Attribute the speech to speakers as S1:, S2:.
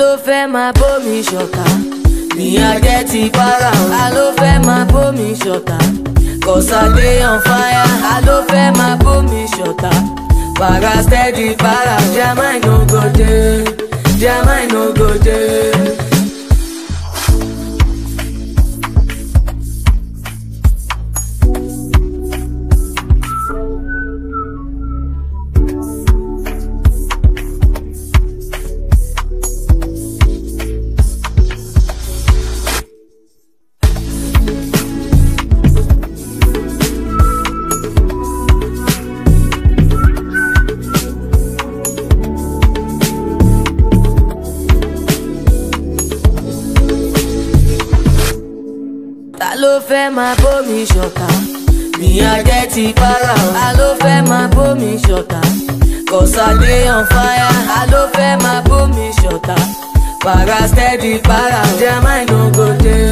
S1: ló fẹ́ máa bómi ṣọ̀tá
S2: ìyá jẹ́ ti para o ta ló
S1: fẹ́ máa bómi ṣọ̀tá kọ̀sádé on fire ta ló fẹ́ máa bómi ṣọ̀tá para steady para o jẹ́
S3: máa ń gbọ́dẹ́.
S1: ló fẹ́ máa bómi ṣọ̀tá mi ajẹ́ ti para o ta ló fẹ́ máa bómi ṣọ̀tá kọ̀sádé on fire ta ló fẹ́ máa bómi ṣọ̀tá para steady para jẹ́ máìnú gòdè.